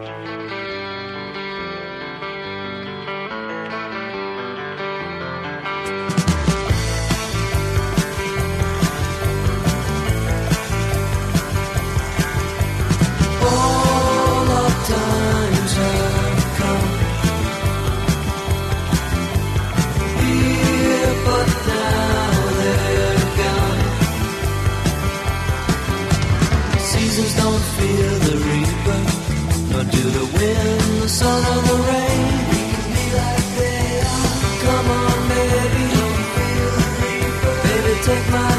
All take my